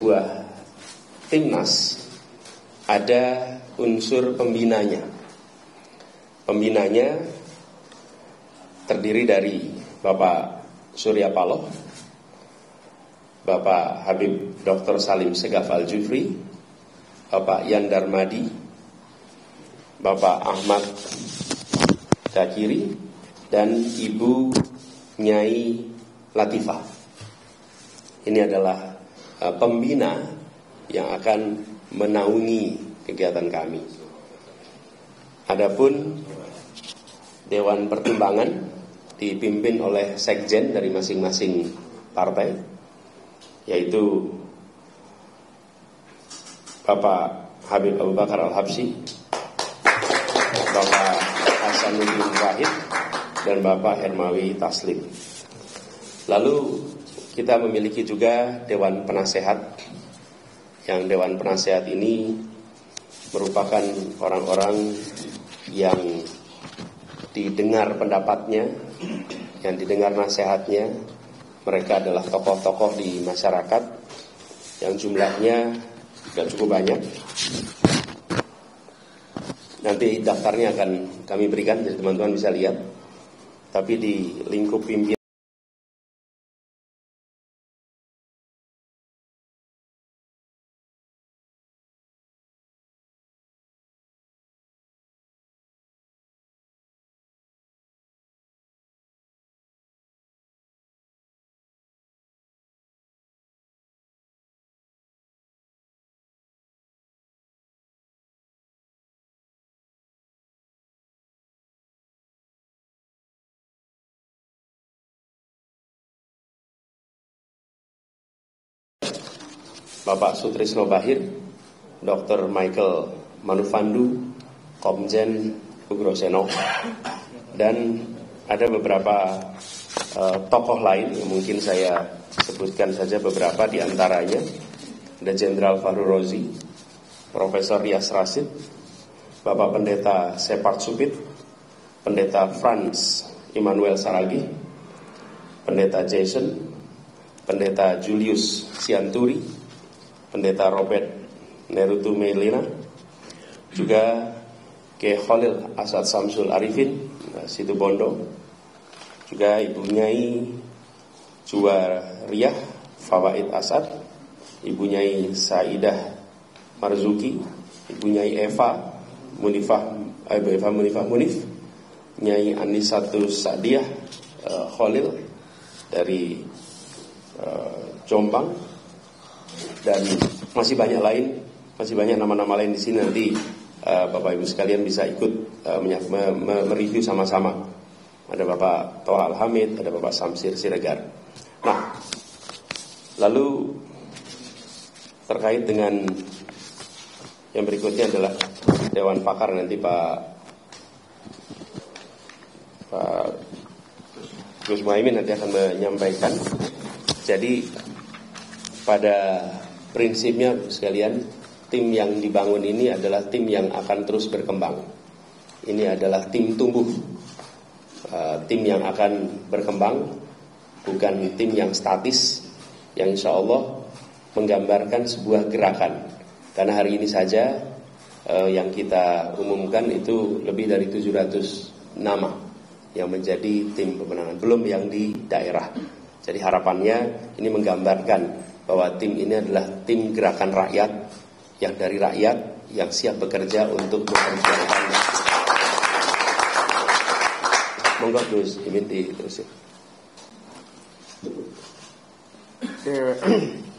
Sebuah timnas ada unsur pembinanya. Pembinanya terdiri dari Bapak Surya Paloh, Bapak Habib Dr. Salim Segaf Al-Jufri, Bapak Yan Darmadi, Bapak Ahmad Dakiri, dan Ibu Nyai Latifah. Ini adalah uh, pembina yang akan menaungi kegiatan kami. Adapun Dewan Pertimbangan dipimpin oleh sekjen dari masing-masing partai, yaitu Bapak Habib Abu Bakar Al-Habsyi, Bapak Hasanuddin Wahid, dan Bapak Hermawi Taslim. Lalu kita memiliki juga Dewan Penasehat yang Dewan Penasehat ini merupakan orang-orang yang didengar pendapatnya, yang didengar nasihatnya. Mereka adalah tokoh-tokoh di masyarakat yang jumlahnya sudah cukup banyak. Nanti daftarnya akan kami berikan, jadi teman-teman bisa lihat. Tapi di lingkup pimpinan Bapak Sutrisno Bahir, Dr. Michael Manufandu, Komjen Ugroseno, dan ada beberapa uh, tokoh lain yang mungkin saya sebutkan saja beberapa di antaranya. Ada Jenderal Fahru Rozi, Profesor Rias Rasid, Bapak Pendeta Separt Supit, Pendeta Franz Immanuel Saragi, Pendeta Jason, Pendeta Julius Sianturi, Pendeta Robert Nerutu Melina, juga Ke Khalil Asad Samsul Arifin, Situ Bondo, juga Ibu Nyai Juwariyah Fawaid Asad, Ibu Nyai Saidah Marzuki, Ibu Nyai Eva Munifah eh, Ibu Eva Munifah Munif, Nyai Anisatus Sadiah uh, Khalil dari uh, Jombang, dan masih banyak lain, masih banyak nama-nama lain di sini nanti uh, Bapak Ibu sekalian bisa ikut uh, mereview sama-sama. Ada Bapak Toha Alhamid, ada Bapak Samsir Siregar. Nah, lalu terkait dengan yang berikutnya adalah Dewan Pakar nanti Pak Pak Gus Muhaimin nanti akan menyampaikan. Jadi pada prinsipnya sekalian tim yang dibangun ini adalah tim yang akan terus berkembang. Ini adalah tim tumbuh, uh, tim yang akan berkembang, bukan tim yang statis, yang insya Allah menggambarkan sebuah gerakan. Karena hari ini saja uh, yang kita umumkan itu lebih dari 700 nama yang menjadi tim pemenangan, belum yang di daerah. Jadi harapannya ini menggambarkan bahwa tim ini adalah tim gerakan rakyat yang dari rakyat yang siap bekerja untuk memperjuangkan. Monggo Gus, diminti terus.